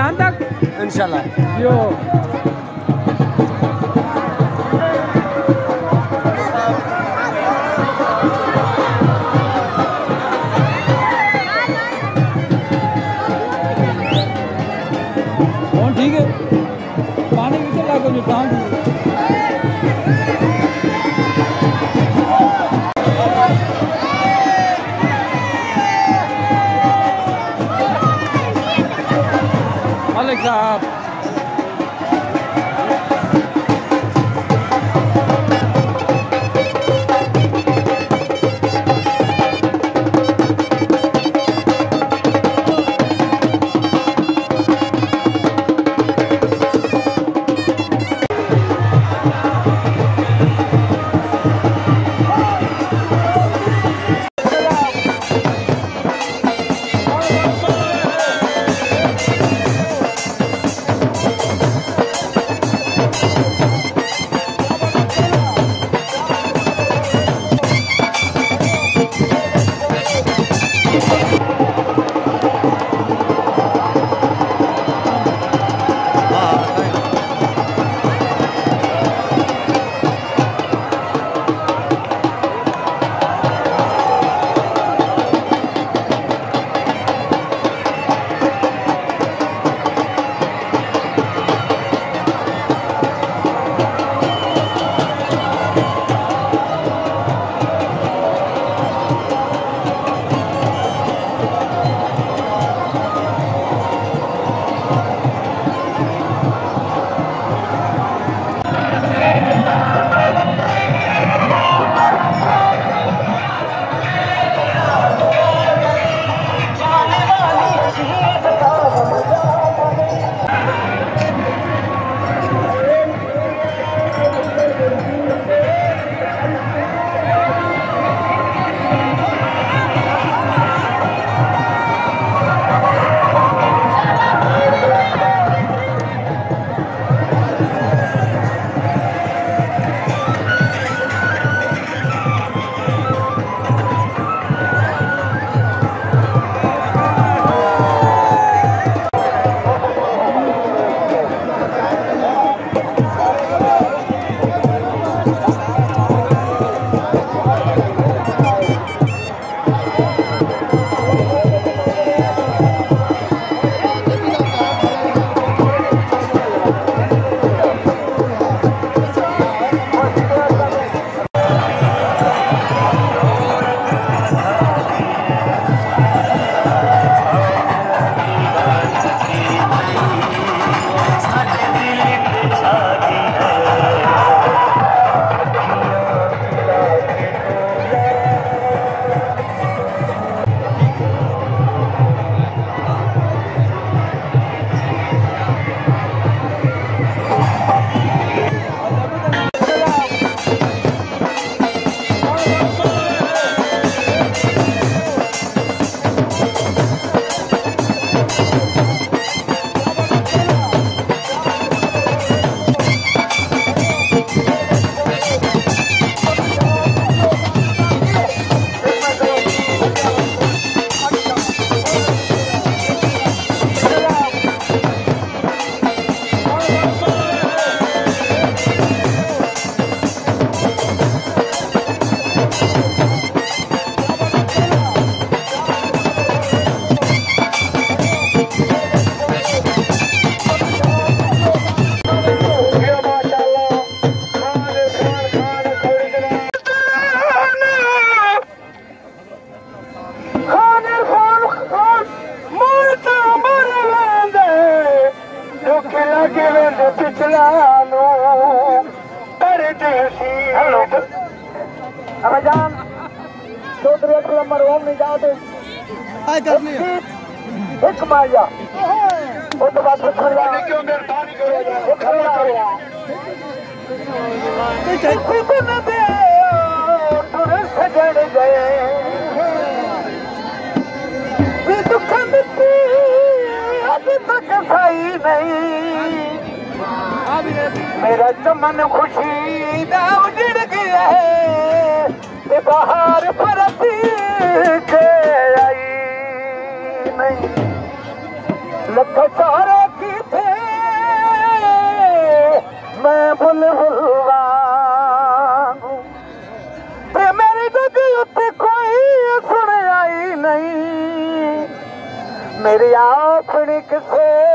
میدان تک انشاءاللہ۔ یو۔ ٹھیک ہے؟ پانی کتنا لاکھ ڈانس Monica. ہی نہیں میرا چمن خوشی دا اجڑ گیا ہے تے بہار پرتی کے آئی نہیں لکھ چارے کی تھے میں بھول بھلوانگوں میری ڈگی اتے آئی نہیں میری کسے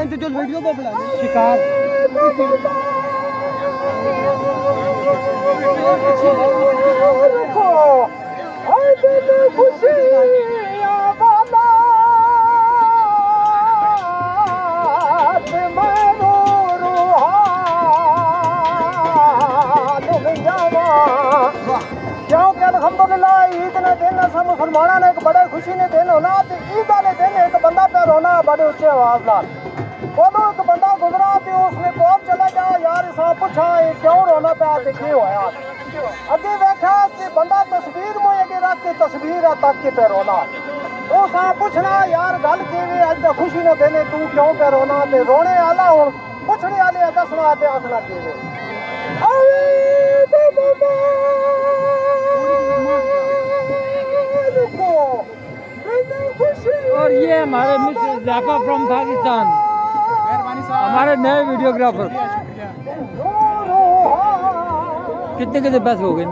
کرنا جو ویڈیو پہ بنا شکار۔ کیونکہ الحمدللہ عید نے دن سب مسلمانوں نے ایک بڑے خوشی نے دن ہونا عید والے دن ایک بندہ پہ رونا بڑے اچھے آواز نال۔ تے اس نے کول چلا گیا یار اس نے پوچھا یہ کیوں رونا پیا تے کی ہویا اگے ویکھا تے بندہ تصویر مو اگے رکھ کے تصویر ہے تک کے پہ رونا اس نے پوچھنا یار گل کیویں اج تے خوشی نے دن ہے، تو کیوں پہ رونا تے رونے والا ہن پوچھنے والے دسنا تے آکھنا کیویں اے تے ماما اور یہ ہمارے مسٹر ذافا فرام پاکستان ہمارے نئے ویڈیوگرافر۔ کتنے کتنے پیسے ہو گئے؟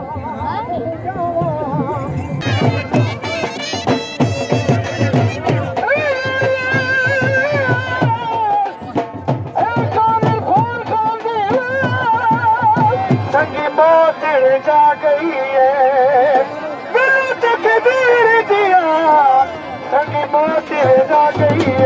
جا گئی ہے۔ دیا سنگی جا گئی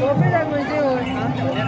我非常关心我。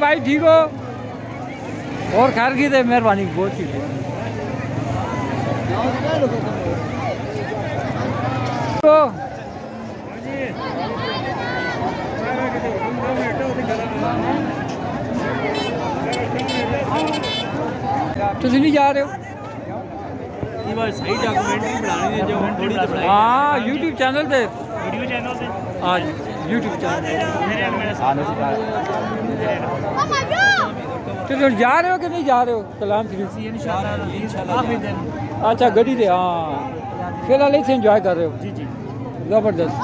بھائی ٹھیک ہو؟ اور خیر کی تھی مہربانی بہت ہی تھی نہیں جا رہے ہو؟ ہاں یوٹیوب چینل سے ہاں جی۔ یوٹیوب ہاں، چینل جا رہے ہو کہ نہیں جا رہے ہو؟ کلام شریف اچھا گڈی دے ہاں۔ فی الحال اسے انجوائے کر رہے ہو۔ جی جی۔ زبردست۔